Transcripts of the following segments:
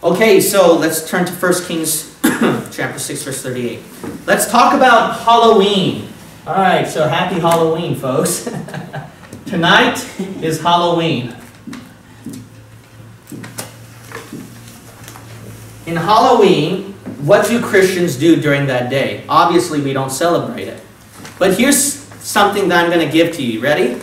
Okay, so let's turn to 1 Kings chapter 6, verse 38. Let's talk about Halloween. All right, so happy Halloween, folks. Tonight is Halloween. In Halloween, what do Christians do during that day? Obviously, we don't celebrate it. But here's something that I'm going to give to you. Ready?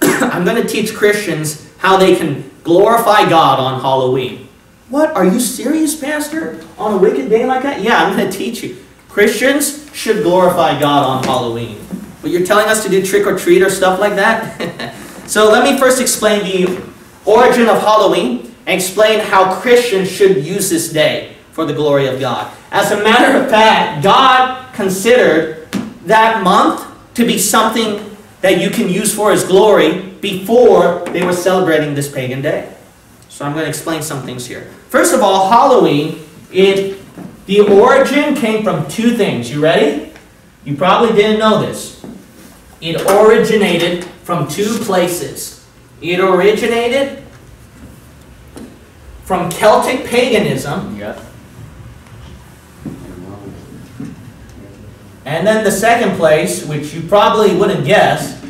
I'm going to teach Christians how they can glorify God on Halloween. What? Are you serious, Pastor? On a wicked day like that? Yeah, I'm going to teach you. Christians should glorify God on Halloween. But you're telling us to do trick or treat or stuff like that? so let me first explain the origin of Halloween and explain how Christians should use this day for the glory of God. As a matter of fact, God considered that month to be something that you can use for His glory before they were celebrating this pagan day. So I'm going to explain some things here. First of all, Halloween, it, the origin came from two things. You ready? You probably didn't know this. It originated from two places. It originated from Celtic paganism. Yeah. And then the second place, which you probably wouldn't guess,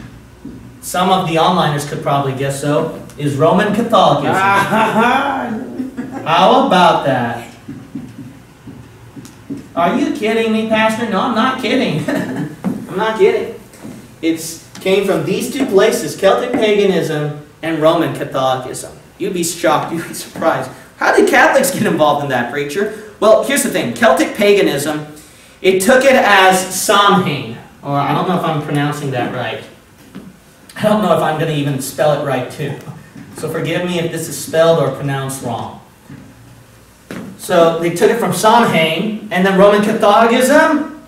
some of the onliners could probably guess so, is Roman Catholicism. How about that? Are you kidding me, Pastor? No, I'm not kidding. I'm not kidding. It came from these two places, Celtic paganism and Roman Catholicism. You'd be shocked, you'd be surprised. How did Catholics get involved in that, preacher? Well, here's the thing. Celtic paganism, it took it as Samhain, or I don't know if I'm pronouncing that right. I don't know if I'm going to even spell it right, too. So forgive me if this is spelled or pronounced wrong. So they took it from Samhain, and then Roman Catholicism,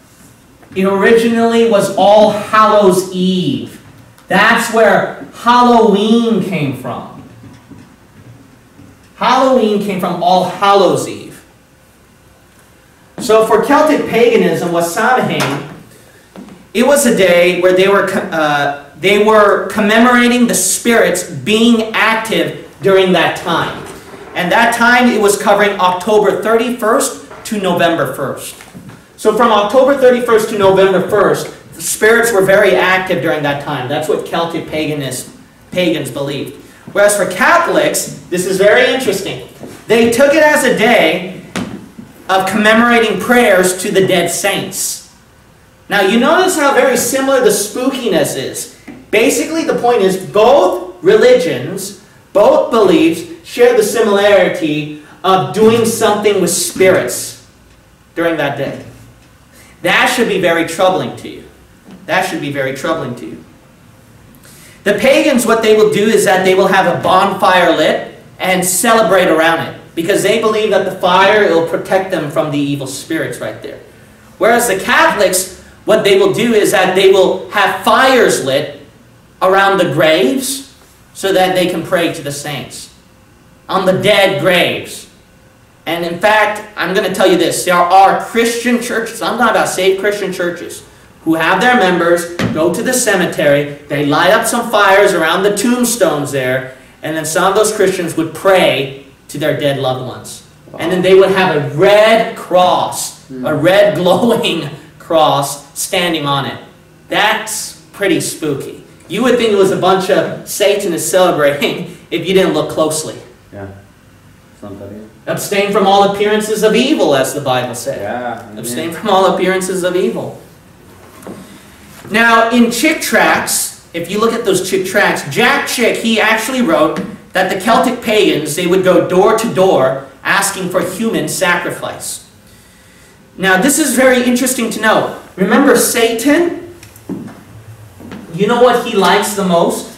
it originally was All Hallows Eve. That's where Halloween came from. Halloween came from All Hallows Eve. So for Celtic paganism was Samhain, it was a day where they were, uh, they were commemorating the spirits being active during that time. And that time it was covering October 31st to November 1st. So from October 31st to November 1st, the spirits were very active during that time. That's what Celtic paganists, pagans believed. Whereas for Catholics, this is very interesting. They took it as a day of commemorating prayers to the dead saints. Now you notice how very similar the spookiness is. Basically the point is both religions, both beliefs share the similarity of doing something with spirits during that day. That should be very troubling to you. That should be very troubling to you. The pagans, what they will do is that they will have a bonfire lit and celebrate around it because they believe that the fire will protect them from the evil spirits right there. Whereas the Catholics, what they will do is that they will have fires lit around the graves so that they can pray to the saints on the dead graves. And in fact, I'm going to tell you this. There are Christian churches, I'm talking about saved Christian churches, who have their members go to the cemetery, they light up some fires around the tombstones there, and then some of those Christians would pray to their dead loved ones. And then they would have a red cross, a hmm. red glowing cross standing on it. That's pretty spooky. You would think it was a bunch of Satanists celebrating if you didn't look closely. Yeah. Somebody. Abstain from all appearances of evil, as the Bible said. Yeah. Abstain from all appearances of evil. Now, in Chick tracts, if you look at those Chick tracts, Jack Chick, he actually wrote that the Celtic pagans, they would go door to door asking for human sacrifice. Now, this is very interesting to know. Remember Satan? You know what he likes the most?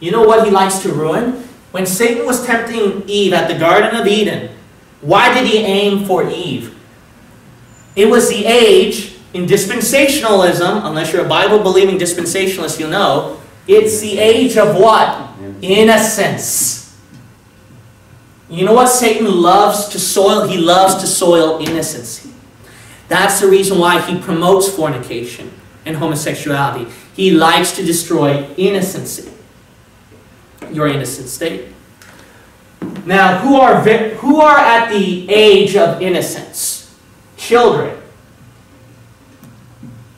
You know what he likes to ruin? When Satan was tempting Eve at the Garden of Eden, why did he aim for Eve? It was the age in dispensationalism, unless you're a Bible believing dispensationalist, you'll know, it's the age of what? Innocence. You know what Satan loves to soil? He loves to soil innocency. That's the reason why he promotes fornication and homosexuality. He likes to destroy innocency. your innocent state. Now, who are, who are at the age of innocence? Children.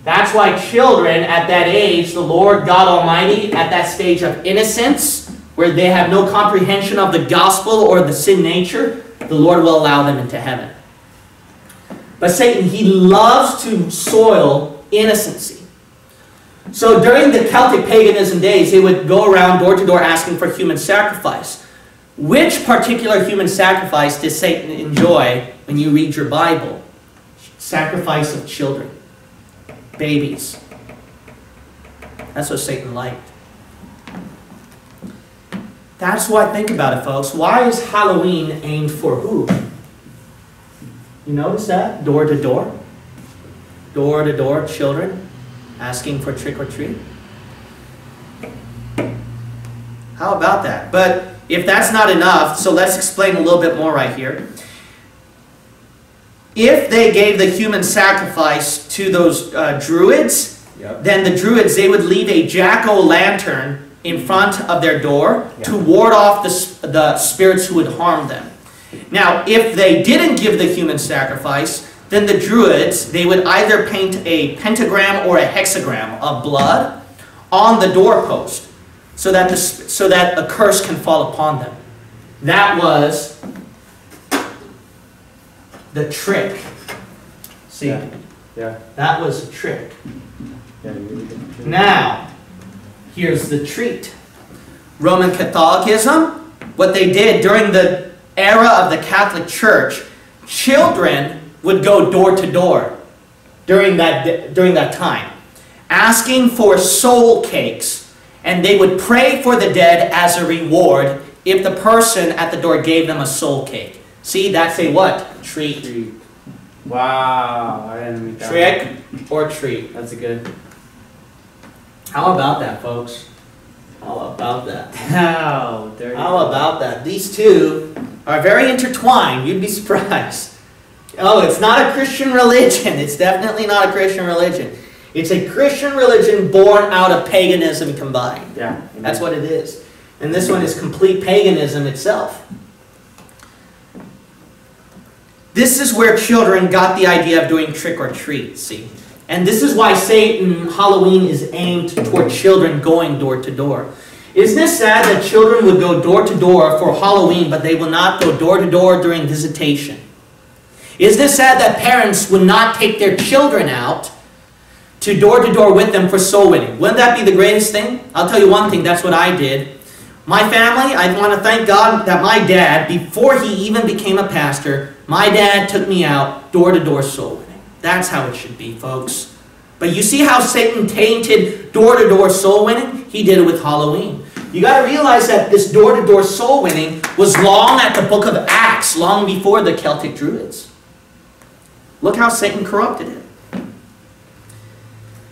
That's why children at that age, the Lord God Almighty, at that stage of innocence, where they have no comprehension of the gospel or the sin nature, the Lord will allow them into heaven. But Satan, he loves to soil innocency. So during the Celtic paganism days, they would go around door to door asking for human sacrifice. Which particular human sacrifice does Satan enjoy when you read your Bible? Sacrifice of children, babies. That's what Satan liked. That's why, think about it, folks. Why is Halloween aimed for who? You notice that? Door to door. Door to door, children asking for trick or treat. How about that? But if that's not enough, so let's explain a little bit more right here. If they gave the human sacrifice to those uh, druids, Yep. then the druids they would leave a jack-o'-lantern in front of their door to ward off the, the spirits who would harm them. Now, if they didn't give the human sacrifice, then the druids they would either paint a pentagram or a hexagram of blood on the doorpost, so that the, so that a curse can fall upon them. That was the trick. See, Yeah. Yeah. that was a trick. Yeah. Now, here's the treat. Roman Catholicism, what they did during the era of the Catholic Church, children would go door to door during that, during that time, asking for soul cakes, and they would pray for the dead as a reward if the person at the door gave them a soul cake. See, that's a what? Treat. Treat. Wow, I didn't make that. Trick or treat. That's a good. How about that, folks? How about that? How dirty. How about that? These two are very intertwined. You'd be surprised. Oh, it's not a Christian religion. It's definitely not a Christian religion. It's a Christian religion born out of paganism combined. Yeah. That's what it is. And this one is complete paganism itself. This is where children got the idea of doing trick or treat, see? And this is why Satan Halloween is aimed toward children going door to door. Isn't it sad that children would go door to door for Halloween, but they will not go door to door during visitation? Isn't it sad that parents would not take their children out to door to door with them for soul winning? Wouldn't that be the greatest thing? I'll tell you one thing, that's what I did. My family, I want to thank God that my dad, before he even became a pastor, my dad took me out door to door soul winning. That's how it should be, folks. But you see how Satan tainted door to door soul winning? He did it with Halloween. You got to realize that this door to door soul winning was long at the book of Acts, long before the Celtic Druids. Look how Satan corrupted it.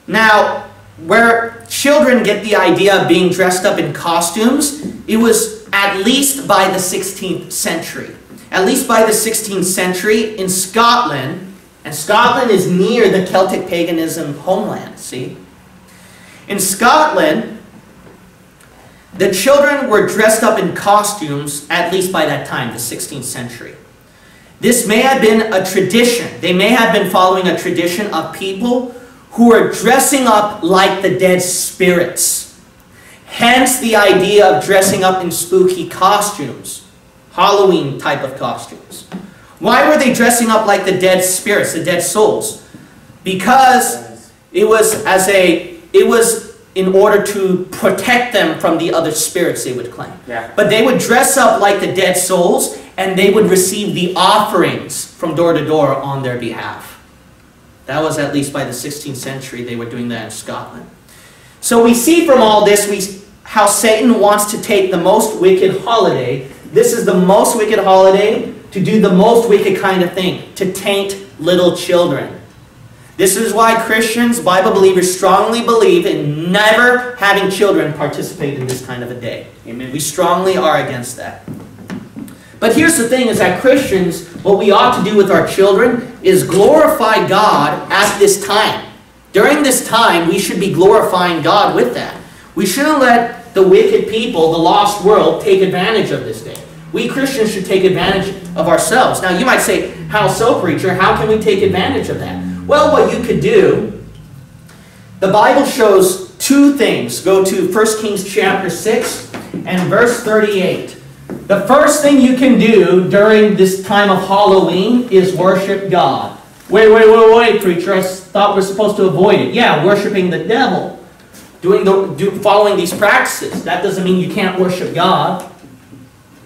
Now, where children get the idea of being dressed up in costumes, it was at least by the 16th century. At least by the 16th century in Scotland, and Scotland is near the Celtic paganism homeland, see? In Scotland, the children were dressed up in costumes, at least by that time, the 16th century. This may have been a tradition. They may have been following a tradition of people who were dressing up like the dead spirits. Hence the idea of dressing up in spooky costumes, Halloween type of costumes. Why were they dressing up like the dead spirits, the dead souls? Because it was as a it was in order to protect them from the other spirits they would claim. Yeah. But they would dress up like the dead souls and they would receive the offerings from door to door on their behalf. That was at least by the 16th century they were doing that in Scotland. So we see from all this we, how Satan wants to take the most wicked holiday. This is the most wicked holiday to do the most wicked kind of thing, to taint little children. This is why Christians, Bible believers, strongly believe in never having children participate in this kind of a day. Amen. We strongly are against that. But here's the thing is that Christians, what we ought to do with our children is glorify God at this time. During this time, we should be glorifying God with that. We shouldn't let the wicked people, the lost world, take advantage of this day. We Christians should take advantage of ourselves. Now, you might say, How so, preacher? How can we take advantage of that? Well, what you could do, the Bible shows two things. Go to 1 Kings chapter 6 and verse 38. The first thing you can do during this time of Halloween is worship God. Wait, wait, wait, wait, preacher. I thought we're supposed to avoid it. Yeah, worshiping the devil. Doing the, do, following these practices. That doesn't mean you can't worship God.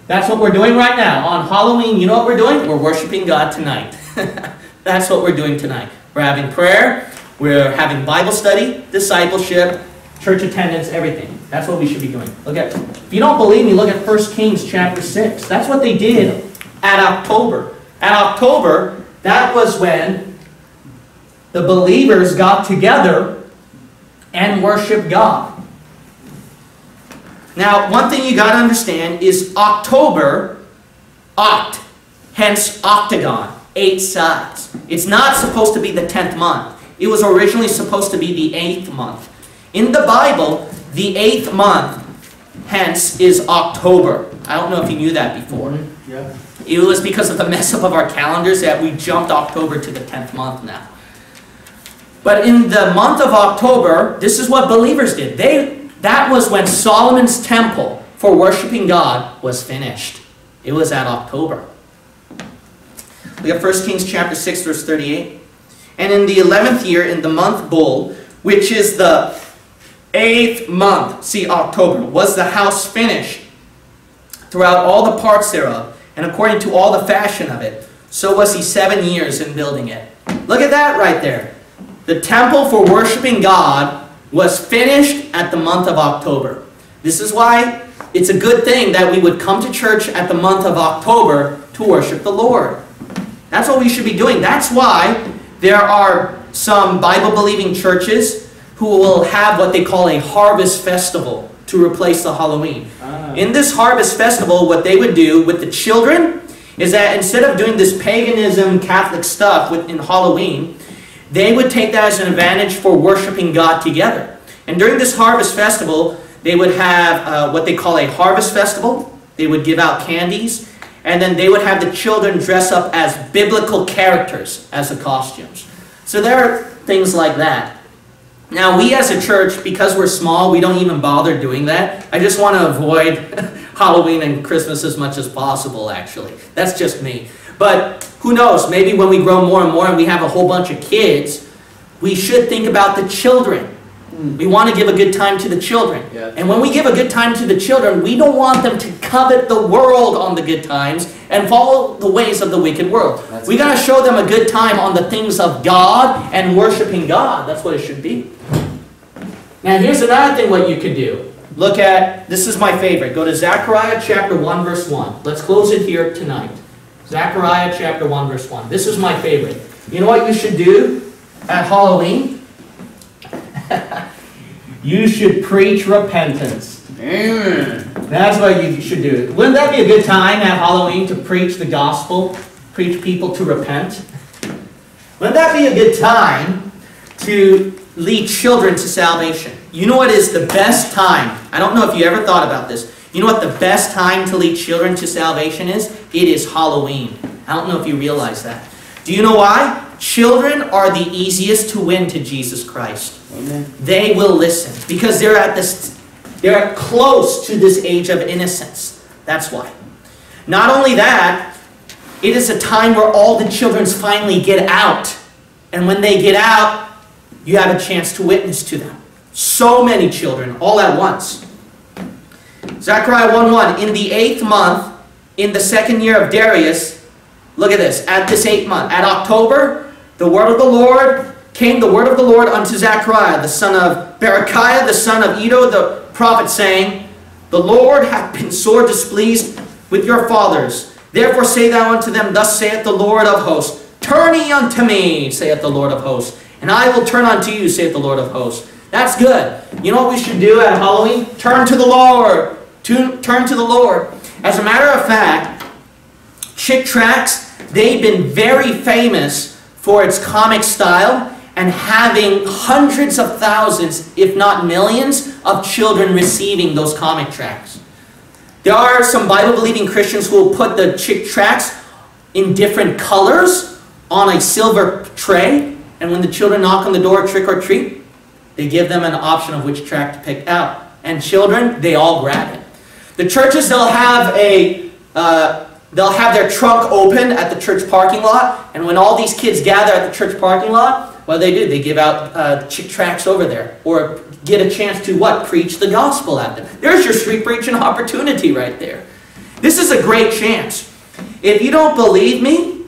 That's what we're doing right now. On Halloween, you know what we're doing? We're worshiping God tonight. That's what we're doing tonight. We're having prayer, we're having Bible study, discipleship, church attendance, everything. That's what we should be doing. Look at if you don't believe me, look at 1 Kings chapter 6. That's what they did at October. At October, that was when the believers got together and worshiped God. Now, one thing you got to understand is October, oct, hence octagon, eight sides. It's not supposed to be the 10th month. It was originally supposed to be the 8th month. In the Bible, the 8th month, hence, is October. I don't know if you knew that before. Mm-hmm. Yeah. It was because of the mess up of our calendars that we jumped October to the 10th month now. But in the month of October, this is what believers did. They that was when Solomon's temple for worshiping God was finished. It was at October. Look at 1 Kings chapter 6, verse 38. And in the 11th year, in the month Bul, which is the eighth month, see October, was the house finished throughout all the parts thereof, and according to all the fashion of it. So was he seven years in building it. Look at that right there. The temple for worshiping God was finished at the month of October. This is why it's a good thing that we would come to church at the month of October to worship the Lord. That's what we should be doing. That's why there are some Bible believing churches who will have what they call a harvest festival to replace the Halloween. Ah. In this harvest festival, what they would do with the children is that instead of doing this paganism Catholic stuff in Halloween, they would take that as an advantage for worshiping God together. And during this harvest festival, they would have uh, what they call a harvest festival. They would give out candies. And then they would have the children dress up as biblical characters as the costumes. So there are things like that. Now, we as a church, because we're small, we don't even bother doing that. I just want to avoid Halloween and Christmas as much as possible, actually. That's just me. But who knows, maybe when we grow more and more and we have a whole bunch of kids, we should think about the children. Hmm. We want to give a good time to the children. Yeah. And when we give a good time to the children, we don't want them to covet the world on the good times and follow the ways of the wicked world. That's we got to show them a good time on the things of God and worshiping God. That's what it should be. Now, here's another thing what you could do. Look at, this is my favorite. Go to Zechariah chapter 1, verse 1. Let's close it here tonight. Zechariah chapter 1, verse 1. This is my favorite. You know what you should do at Halloween? you should preach repentance. Amen. That's what you should do. Wouldn't that be a good time at Halloween to preach the gospel? Preach people to repent? Wouldn't that be a good time to lead children to salvation? You know what is the best time? I don't know if you ever thought about this. You know what the best time to lead children to salvation is? It is Halloween. I don't know if you realize that. Do you know why? Children are the easiest to win to Jesus Christ. Amen. They will listen because they're at this they're close to this age of innocence. That's why. Not only that, it is a time where all the children finally get out. And when they get out, you have a chance to witness to them. So many children all at once. Zechariah 1.1, in the eighth month, in the second year of Darius, look at this, at this eighth month, at October, the word of the Lord came the word of the Lord unto Zechariah, the son of Berechiah, the son of Iddo, the prophet, saying, The Lord hath been sore displeased with your fathers. Therefore say thou unto them, Thus saith the Lord of hosts, Turn ye unto me, saith the Lord of hosts, and I will turn unto you, saith the Lord of hosts. That's good. You know what we should do at Halloween? Turn to the Lord. Turn to the Lord. As a matter of fact, Chick Tracts, they've been very famous for its comic style and having hundreds of thousands, if not millions, of children receiving those comic tracts. There are some Bible believing Christians who will put the chick tracts in different colors on a silver tray, and when the children knock on the door trick or treat, they give them an option of which tract to pick out. And children, they all grab it. The churches, they'll have a uh, they'll have their trunk open at the church parking lot, and when all these kids gather at the church parking lot, what do they do? They give out uh, tracts over there, or get a chance to what? Preach the gospel at them. There's your street preaching opportunity right there. This is a great chance. If you don't believe me,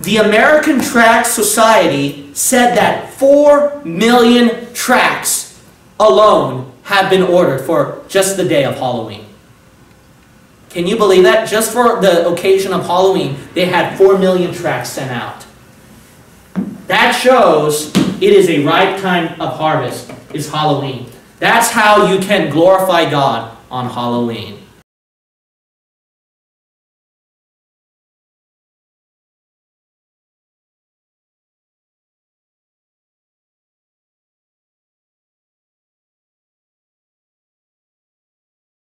the American Tract Society said that 4 million tracts alone have been ordered for just the day of Halloween. Can you believe that? Just for the occasion of Halloween, they had 4 million tracts sent out. That shows it is a ripe time of harvest, is Halloween. That's how you can glorify God on Halloween.